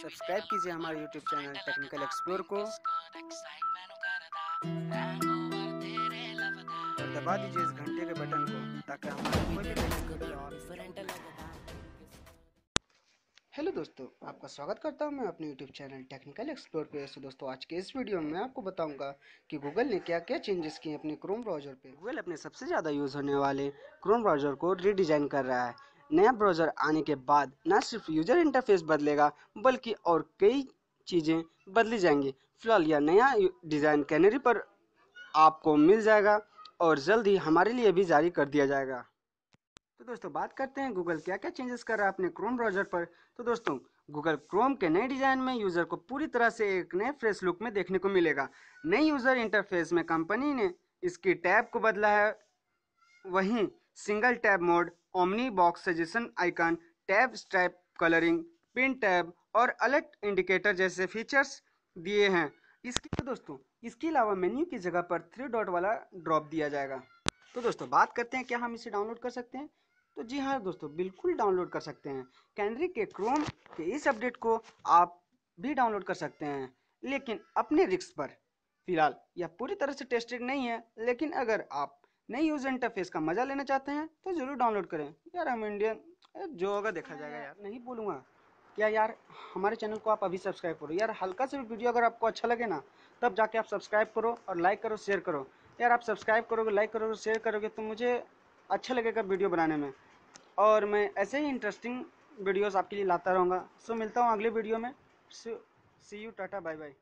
Subscribe कीजिए हमारे YouTube channel technical explore को। और दबा दीजिए इस घंटे के बटन को ताकि हमारा कोई भी हेलो दोस्तों आपका स्वागत करता हूँ मैं अपने यूट्यूब चैनल टेक्निकल एक्सप्लोर पे। सो दोस्तों आज के इस वीडियो में मैं आपको बताऊँगा कि गूगल ने क्या क्या चेंजेस किए अपने क्रोम ब्राउज़र पे। गूगल अपने सबसे ज़्यादा यूज़ होने वाले क्रोम ब्राउज़र को रीडिज़ाइन कर रहा है। नया ब्राउज़र आने के बाद न सिर्फ़ यूज़र इंटरफेस बदलेगा, बल्कि और कई चीज़ें बदली जाएँगी। फ़िलहाल यह नया डिज़ाइन कैनरी पर आपको मिल जाएगा और जल्द ही हमारे लिए भी जारी कर दिया जाएगा। तो दोस्तों, बात करते हैं गूगल क्या क्या चेंजेस कर रहा है अपने क्रोम ब्राउज़र पर। तो दोस्तों गूगल क्रोम के नए डिज़ाइन में यूज़र को पूरी तरह से एक नए फ्रेश लुक में देखने को मिलेगा। नई यूज़र इंटरफेस में कंपनी ने इसकी टैब को बदला है। वहीं single tab mode omnibox suggestion icon tab stripe colouring pin tab और अलर्ट इंडिकेटर जैसे फीचर्स दिए हैं। इसके दोस्तों, इसके अलावा मेन्यू की जगह पर थ्री डॉट वाला ड्रॉप दिया जाएगा। तो दोस्तों, बात करते हैं क्या हम इसे डाउनलोड कर सकते हैं? तो जी हाँ दोस्तों, बिल्कुल डाउनलोड कर सकते हैं। कैनरी के क्रोम के इस अपडेट को आप भी डाउनलोड कर सकते हैं। लेकिन अपने रिक्स पर, फ़िलहाल यह पूरी तरह से टेस्टेड नहीं है, लेकिन अगर आप नई यूज़ इंटरफेस का मज़ा लेना चाहते हैं तो ज़रूर डाउनलोड करें। यार हम इंडियन जो होगा देखा जाएगा यार। नहीं बोलूँगा। क्या यार हमारे चैनल को आप अभी सब्सक्राइब करो। यार हल्का से भी वीडियो अगर आपको अच्छा लगे ना तब जाके आप सब्सक्राइब करो और लाइक करो शेयर करो। यार आप सब्सक्राइब करोगे लाइक करोगे शेयर करोगे तो मुझे अच्छा लगेगा वीडियो बनाने में। और मैं ऐसे ही इंटरेस्टिंग वीडियोस आपके लिए लाता रहूँगा। सो मिलता हूँ अगले वीडियो में। See you tata bye bye